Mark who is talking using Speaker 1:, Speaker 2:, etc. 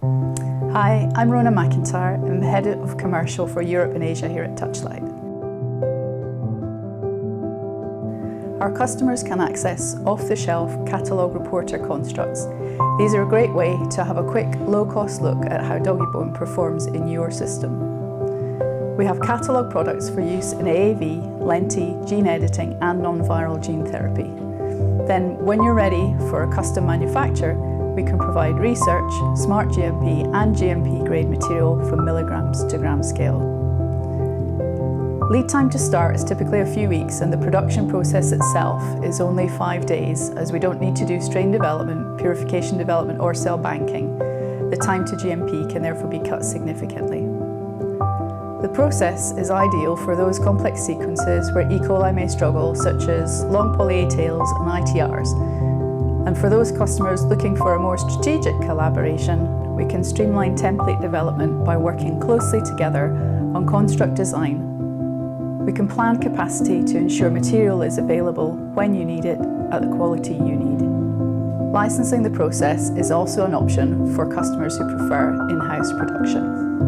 Speaker 1: Hi, I'm Rhona McIntyre. I'm the Head of Commercial for Europe and Asia here at Touchlight. Our customers can access off-the-shelf catalogue reporter constructs. These are a great way to have a quick, low-cost look at how Doggybone performs in your system. We have catalogue products for use in AAV, Lenti, gene editing and non-viral gene therapy. Then, when you're ready for a custom manufacture, we can provide research, smart GMP and GMP grade material from milligrams to gram scale. Lead time to start is typically a few weeks and the production process itself is only five days as we don't need to do strain development, purification development or cell banking. The time to GMP can therefore be cut significantly. The process is ideal for those complex sequences where E. coli may struggle, such as long poly A tails and ITRs. And for those customers looking for a more strategic collaboration, we can streamline template development by working closely together on construct design. We can plan capacity to ensure material is available when you need it at the quality you need. Licensing the process is also an option for customers who prefer in-house production.